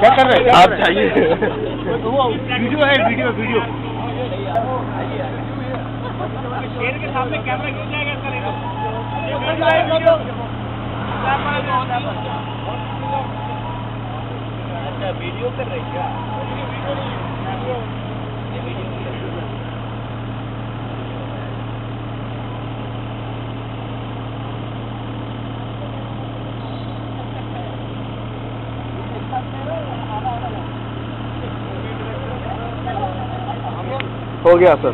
क्या कर रहे हैं? आप चाहिए वो वीडियो है वीडियो वीडियो। शेर के सामने कैमरा गिर जाएगा अच्छा वीडियो कर रहे क्या? Ô, Guessa,